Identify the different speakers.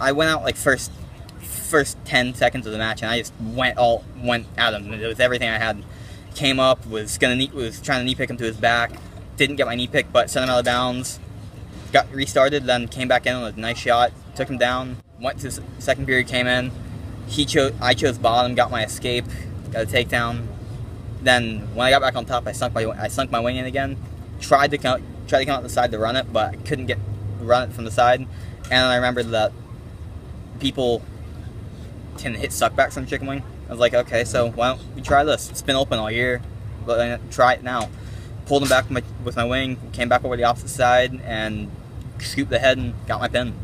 Speaker 1: I went out like first first ten seconds of the match, and I just went all went at him. It was everything I had. Came up, was gonna knee, was trying to knee pick him to his back. Didn't get my knee pick, but sent him out of bounds. Got restarted, then came back in with a nice shot. Took him down. Went to second period, came in. He chose. I chose bottom. Got my escape. Got a takedown. Then when I got back on top, I sunk my I sunk my wing in again. Tried to come tried to come out the side to run it, but I couldn't get run it from the side. And I remembered that people tend to hit suckbacks on chicken wing. I was like, okay, so why don't we try this? It's been open all year, but try it now. Pulled him back with my, with my wing, came back over the opposite side, and scooped the head and got my pin.